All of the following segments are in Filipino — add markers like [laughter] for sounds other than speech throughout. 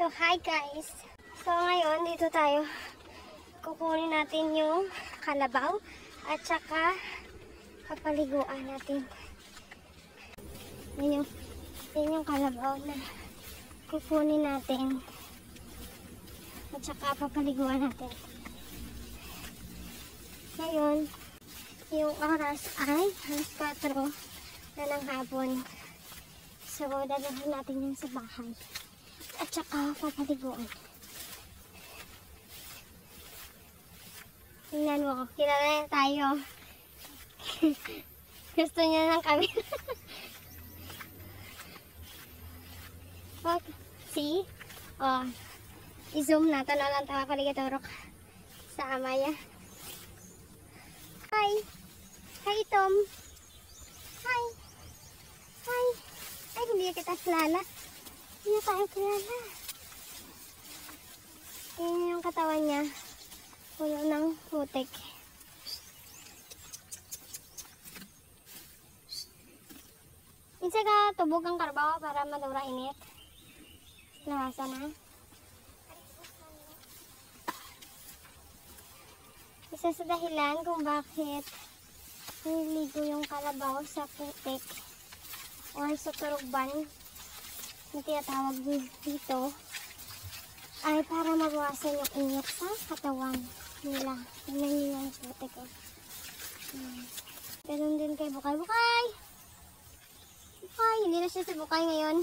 So, hi guys! So, ngayon, dito tayo. Kukunin natin yung kalabaw at saka papaliguan natin. Yan yung, yan yung kalabaw na kukunin natin. At saka papaliguan natin. Ngayon, yung oras ay alas 4 na ng hapon. So, dadalhin natin yan sa bahay. At saka papaliguan. Tingnan mo, kilala tayo. [laughs] Gusto niya ng kami. Wag. See? Oh. I-zoom na lang tawa kaligatorok sa amaya. Hi! Hi, Tom! Hi! Hi! Ay, hindi kita kilala. Na tayo kilala. Yan yung katawan niya. Puno ng putik. Minsan ka tubog ang karbawa para madura init. Lawasan na. Isa sa dahilan kung bakit nililigo yung kalabaw sa putik or sa turugban na tinatawag dito ay para mabawasan yung init sa katawan nila. Tingnan niyo yung putik ko. Hmm. Ganun din kay Bukay. Bukay! Bukay! Hindi na siya si Bukay ngayon.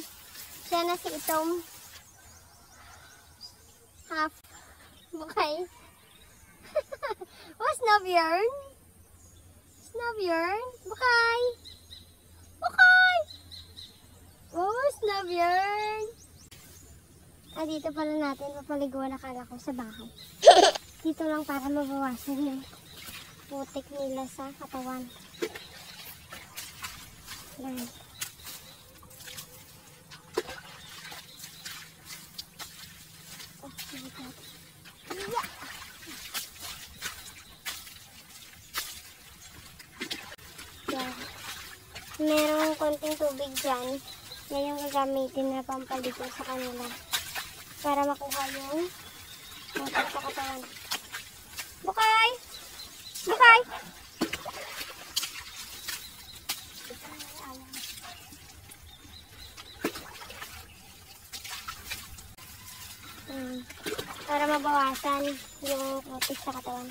Siya na si Itom. Half. Bukay. [laughs] oh, Snobjörn! Snobjörn! Bukay! Bukay! Oh, Snobjörn! Ah, dito pala natin papaliguan akala ko sa bahay. [laughs] Dito lang para mabawasan yung putik nila sa katawan. Yan. Oh. Yeah! Yan. Merong konting tubig dyan. Yung gagamitin na pampaligo sa kanila. Para makuha yung motor sa. Bukay! Bukay! Hmm. Para mabawasan yung putik sa katawan.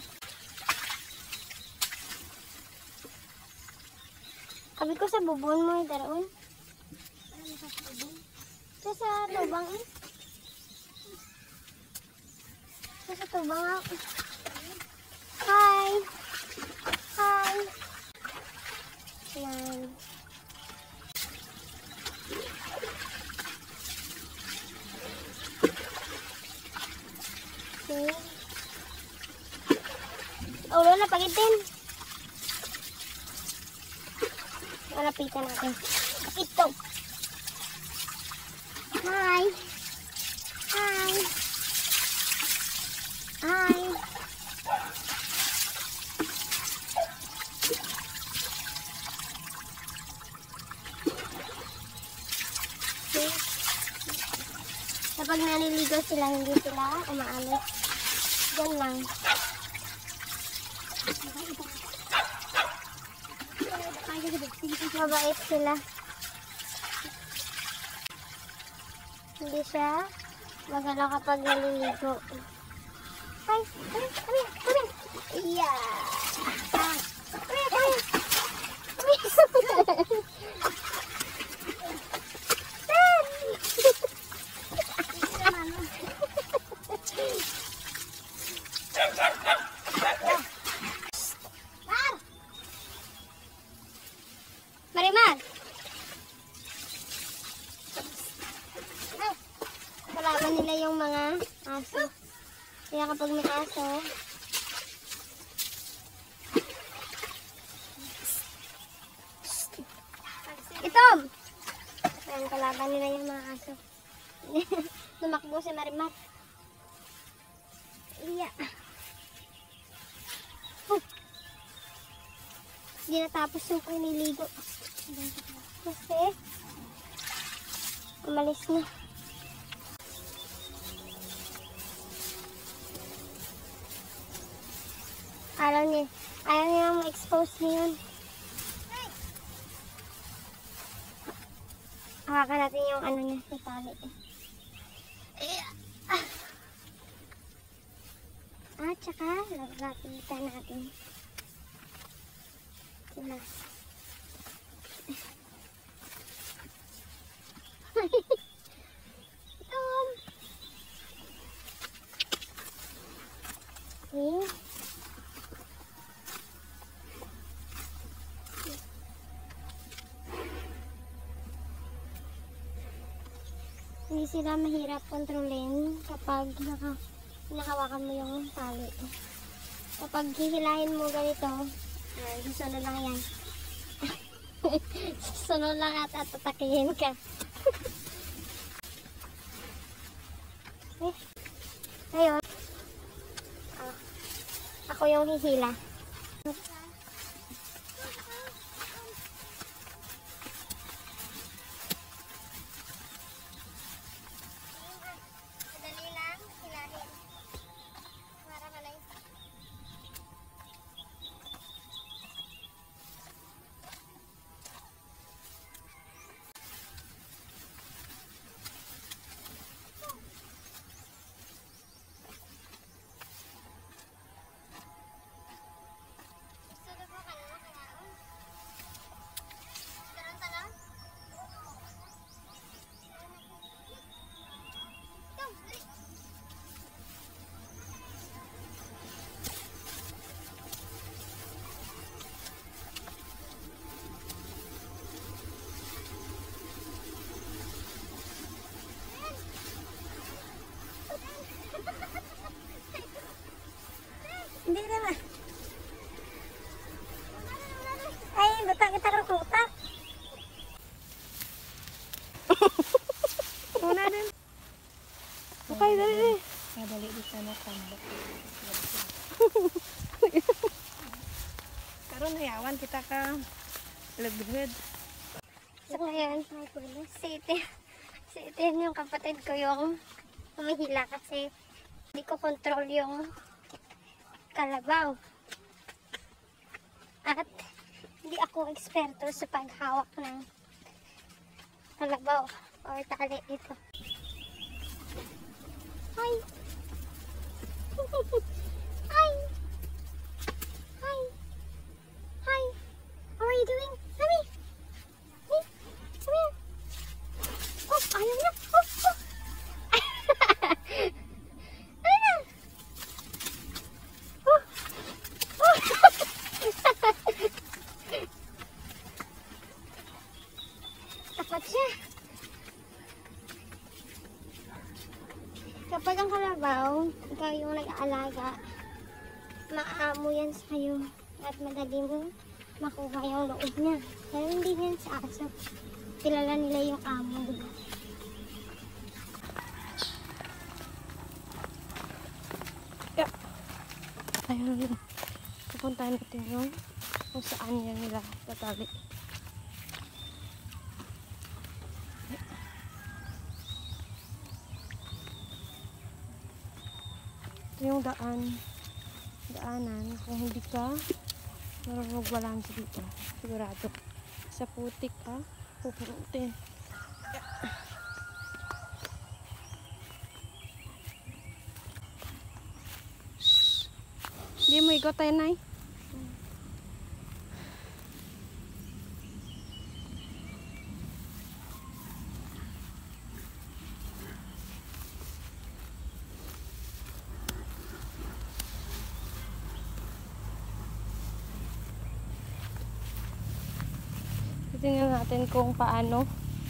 Sabi ko sa bubon mo, eh, daroon. Sa sa tubang eh. Sa sa tubang ako. Hi! Hi! Yan. See? Ulo na pagitin. Malapitan natin. Ito. Hi. Hi. Hi. Okay. Kapag naliligo sila, hindi sila umaalis. Diyan lang. Mabait sila. Hindi siya magano kapag naliligo. Hi! Come here! Come here! Come here! Yeah! Ah! Come here! Come here! Come here! Mar! Marimar! Kalaban nila yung mga aso. Kaya kapag may aso, Itom! Ayan, kalaban nila yung mga aso. [laughs] Tumakbo si Marimar. Iya. Oh. Hindi natapos yung paniligo. Kasi, umalis na. Ayaw niya, ayaw niya ma-expose niya yun. Hawakan natin yung ano niya, yung tali. At saka, lapitan natin. Sila. um, [laughs] okay. Hindi sila mahirap kontrolin kapag naka, nakawakan mo yung tali. Kapag hihilahin mo ganito, uh, susunod lang yan. [laughs] susunod lang at at tatakihin ka. [laughs] eh, ayun. Ah, ako yung hihila. Laghed. So ngayon, si Iten yung kapatid ko yung humihila kasi hindi ko control yung kalabaw. At hindi ako eksperto sa paghawak ng kalabaw or tali dito. Hi! Hi! Hi! Hi! How are you doing? Mommy! Hey, come here. Oh, ayaw na. Oh, oh. Ayaw na. Oh. Oh. Tapat siya. Kapag ang kalabaw, ikaw yung nag-aalaga, maamo yan sa'yo at madali mo makuha yung loob niya. Pero hindi yan sa aso. Kilala nila yung amo. diba? Ayun. Pupuntahan natin yung kung saan yan nila tatali. Ito yung daan. Daanan. Kung hindi ka marunong balance dito. Sigurado. Sa putik ka, pupurutin. Hindi mo ikaw tayo, Nay. Tingnan natin kung paano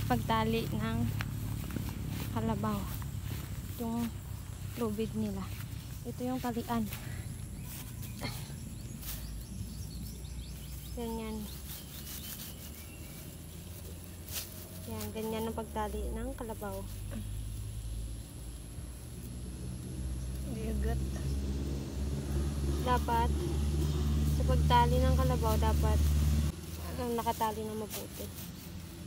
magtali ng kalabaw. Yung lubid nila. Ito yung talian. Ganyan. Yan, ganyan ang pagtali ng kalabaw. Bigot. Dapat, sa pagtali ng kalabaw, dapat ang nakatali na mabuti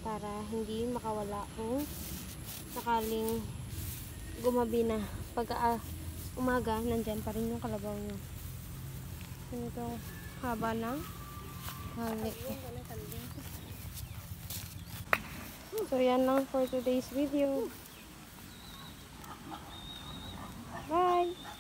para hindi makawala kung sakaling gumabi na pag ah, umaga nandyan pa rin yung kalabaw nyo ito haba na. Halik so yan lang for today's video. Bye!